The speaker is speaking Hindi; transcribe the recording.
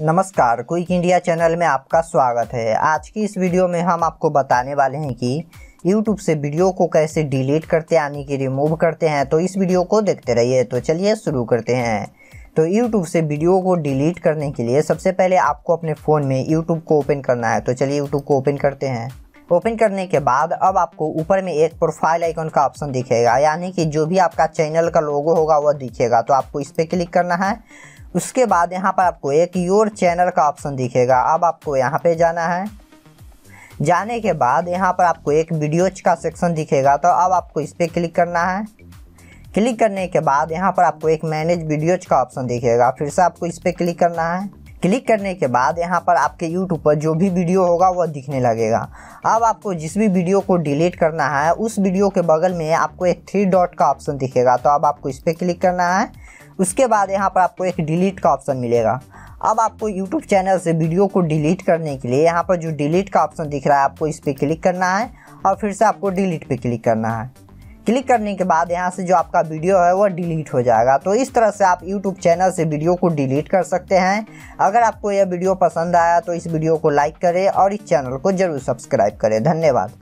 नमस्कार, क्विक इंडिया चैनल में आपका स्वागत है। आज की इस वीडियो में हम आपको बताने वाले हैं कि YouTube से वीडियो को कैसे डिलीट करते हैं, यानी कि रिमूव करते हैं। तो इस वीडियो को देखते रहिए। तो चलिए शुरू करते हैं। तो YouTube से वीडियो को डिलीट करने के लिए सबसे पहले आपको अपने फ़ोन में YouTube को ओपन करना है। तो चलिए YouTube को ओपन करते हैं। ओपन करने के बाद अब आपको ऊपर में एक प्रोफ़ाइल आइकन का ऑप्शन दिखेगा। यानी कि जो भी आपका चैनल का लोगो होगा वह दिखेगा। तो आपको इस पर क्लिक करना है। उसके बाद यहाँ पर आपको एक योर चैनल का ऑप्शन दिखेगा। अब आपको यहाँ पे जाना है। जाने के बाद यहाँ पर आपको एक वीडियोज़ का सेक्शन दिखेगा। तो अब आपको इस पर क्लिक करना है। क्लिक करने के बाद यहाँ पर आपको एक मैनेज वीडियोज़ का ऑप्शन दिखेगा। फिर से आपको इस पर क्लिक करना है। क्लिक करने के बाद यहाँ पर आपके यूट्यूब पर जो भी वीडियो होगा वह दिखने लगेगा। अब आपको जिस भी वीडियो को डिलीट करना है, उस वीडियो के बगल में आपको एक थ्री डॉट का ऑप्शन दिखेगा। तो अब आपको इस पर क्लिक करना है। उसके बाद यहाँ पर आपको एक डिलीट का ऑप्शन मिलेगा। अब आपको यूट्यूब चैनल से वीडियो को डिलीट करने के लिए यहाँ पर जो डिलीट का ऑप्शन दिख रहा है, आपको इस पर क्लिक करना है और फिर से आपको डिलीट पर क्लिक करना है। क्लिक करने के बाद यहाँ से जो आपका वीडियो है वो डिलीट हो जाएगा। तो इस तरह से आप यूट्यूब चैनल से वीडियो को डिलीट कर सकते हैं। अगर आपको यह वीडियो पसंद आया तो इस वीडियो को लाइक करें और इस चैनल को ज़रूर सब्सक्राइब करें। धन्यवाद।